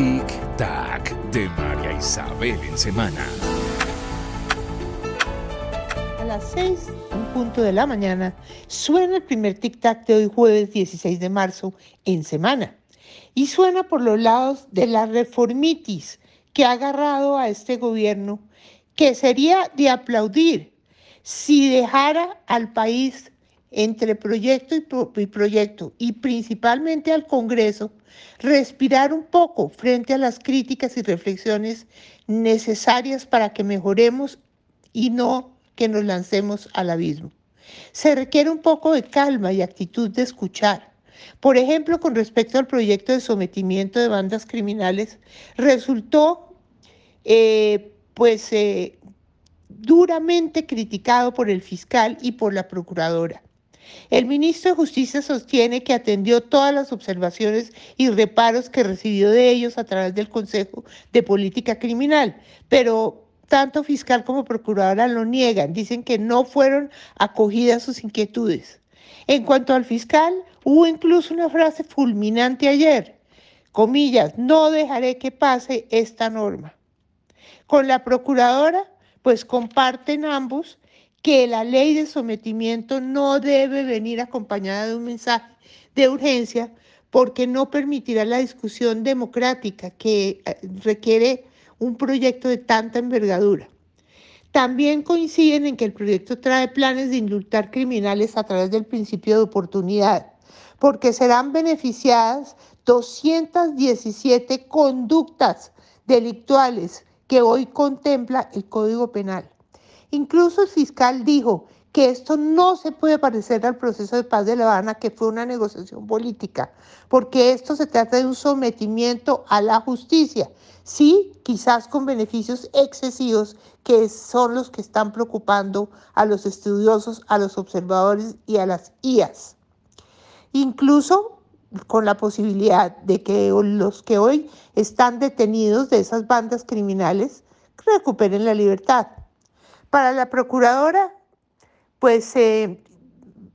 Tic Tac de María Isabel en semana. A las 6, un punto de la mañana, suena el primer Tic Tac de hoy jueves 16 de marzo en semana. Y suena por los lados de la reformitis que ha agarrado a este gobierno, que sería de aplaudir si dejara al país entre proyecto y, proyecto y principalmente al Congreso, respirar un poco frente a las críticas y reflexiones necesarias para que mejoremos y no que nos lancemos al abismo. Se requiere un poco de calma y actitud de escuchar. Por ejemplo, con respecto al proyecto de sometimiento de bandas criminales, resultó eh, pues eh, duramente criticado por el fiscal y por la procuradora. El ministro de Justicia sostiene que atendió todas las observaciones y reparos que recibió de ellos a través del Consejo de Política Criminal, pero tanto fiscal como procuradora lo niegan, dicen que no fueron acogidas sus inquietudes. En cuanto al fiscal, hubo incluso una frase fulminante ayer, comillas, no dejaré que pase esta norma. Con la procuradora, pues comparten ambos que la ley de sometimiento no debe venir acompañada de un mensaje de urgencia porque no permitirá la discusión democrática que eh, requiere un proyecto de tanta envergadura. También coinciden en que el proyecto trae planes de indultar criminales a través del principio de oportunidad, porque serán beneficiadas 217 conductas delictuales que hoy contempla el Código Penal. Incluso el fiscal dijo que esto no se puede parecer al proceso de paz de La Habana, que fue una negociación política, porque esto se trata de un sometimiento a la justicia, sí, quizás con beneficios excesivos que son los que están preocupando a los estudiosos, a los observadores y a las IAS. Incluso con la posibilidad de que los que hoy están detenidos de esas bandas criminales recuperen la libertad. Para la procuradora, pues eh,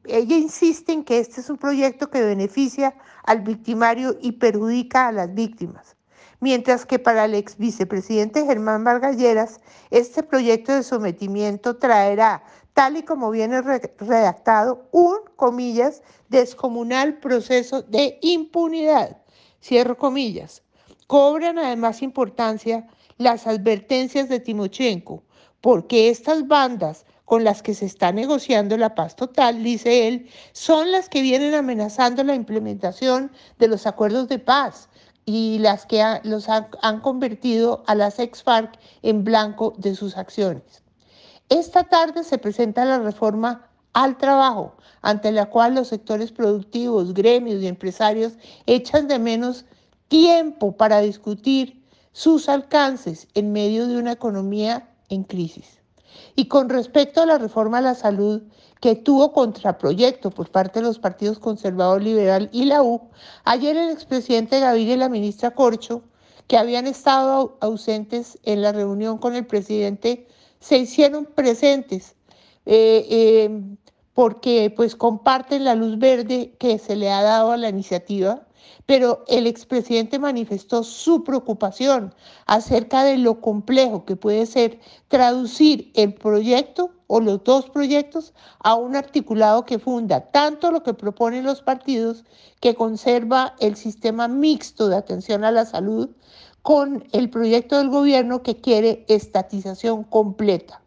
ella insiste en que este es un proyecto que beneficia al victimario y perjudica a las víctimas. Mientras que para el ex vicepresidente Germán Vargalleras, este proyecto de sometimiento traerá, tal y como viene redactado, un, comillas, descomunal proceso de impunidad. Cierro comillas. Cobran además importancia las advertencias de Timochenko, porque estas bandas con las que se está negociando la paz total, dice él, son las que vienen amenazando la implementación de los acuerdos de paz y las que los han convertido a las ex-FARC en blanco de sus acciones. Esta tarde se presenta la reforma al trabajo, ante la cual los sectores productivos, gremios y empresarios echan de menos tiempo para discutir sus alcances en medio de una economía en crisis. Y con respecto a la reforma a la salud que tuvo contraproyecto por parte de los partidos conservador, liberal y la U, ayer el expresidente Gaviria y la ministra Corcho, que habían estado ausentes en la reunión con el presidente, se hicieron presentes eh, eh, porque pues comparten la luz verde que se le ha dado a la iniciativa pero el expresidente manifestó su preocupación acerca de lo complejo que puede ser traducir el proyecto o los dos proyectos a un articulado que funda tanto lo que proponen los partidos, que conserva el sistema mixto de atención a la salud, con el proyecto del gobierno que quiere estatización completa.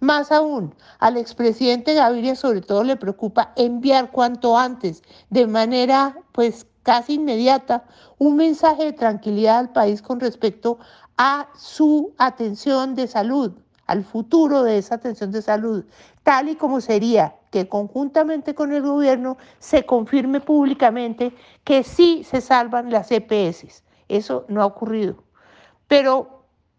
Más aún, al expresidente Gaviria sobre todo le preocupa enviar cuanto antes, de manera pues casi inmediata un mensaje de tranquilidad al país con respecto a su atención de salud, al futuro de esa atención de salud, tal y como sería que conjuntamente con el gobierno se confirme públicamente que sí se salvan las EPS. Eso no ha ocurrido. Pero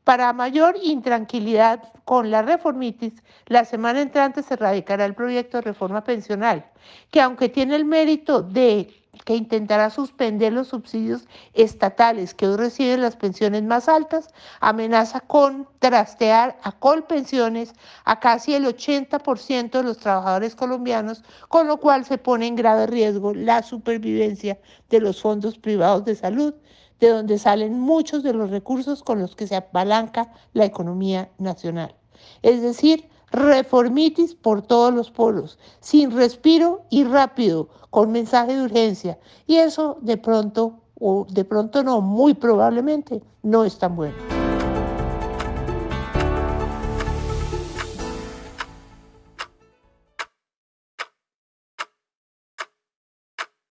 para mayor intranquilidad con la reformitis, la semana entrante se radicará el proyecto de reforma pensional, que aunque tiene el mérito de que intentará suspender los subsidios estatales que hoy reciben las pensiones más altas, amenaza con trastear a colpensiones a casi el 80% de los trabajadores colombianos, con lo cual se pone en grave riesgo la supervivencia de los fondos privados de salud, de donde salen muchos de los recursos con los que se apalanca la economía nacional. Es decir, reformitis por todos los polos, sin respiro y rápido, con mensaje de urgencia. Y eso de pronto, o de pronto no, muy probablemente, no es tan bueno.